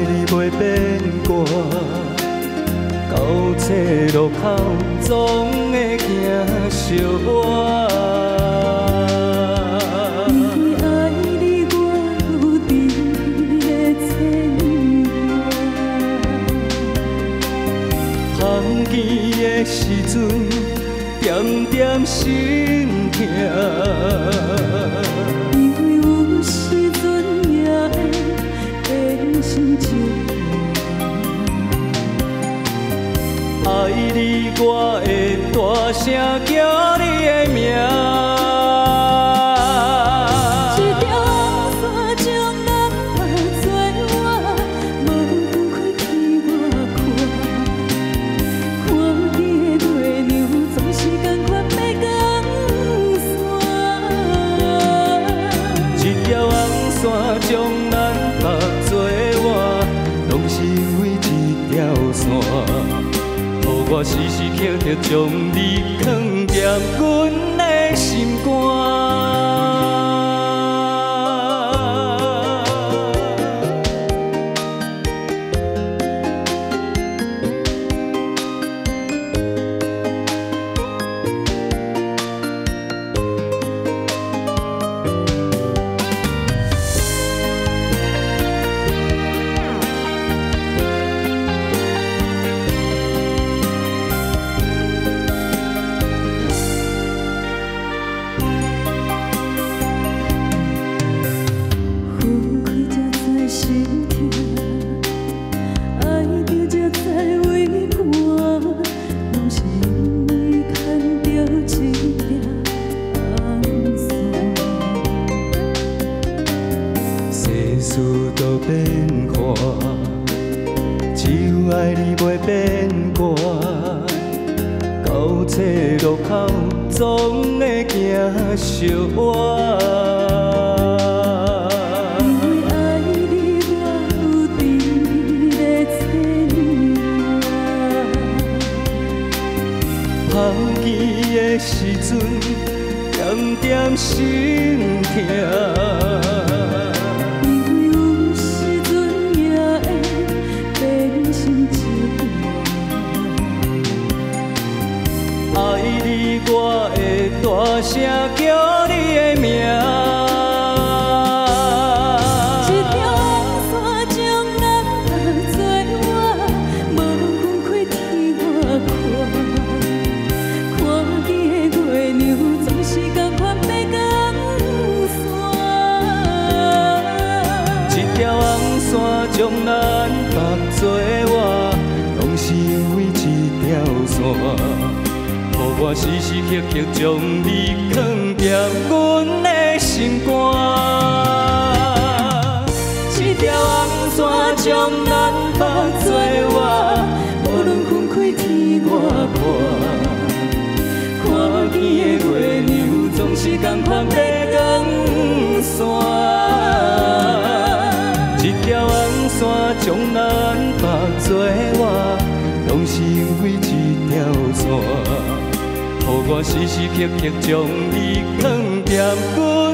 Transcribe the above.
爱你袂变卦到这路口总会惊相因爱你我有的时阵点点心痛我会大声叫你的名。我时时刻刻将你藏在阮的心肝。变化，只有爱你袂变卦。到这路口总会行相偎。因为爱你，我有伫咧牵挂。碰见的时阵，点点心痛。我会大声叫你的名。一条线将咱绑做我，无分开天外看。看见的月亮总是同款要讲散。一条红线将咱绑做我，拢是因为一条线。我时时刻刻将你藏在阮的心肝。一条红线将咱绑做我，无论分开天外看。看见的月亮总是同款要讲散。一条红线将咱绑做我，拢是因为一条线。予我时时刻刻将你藏在阮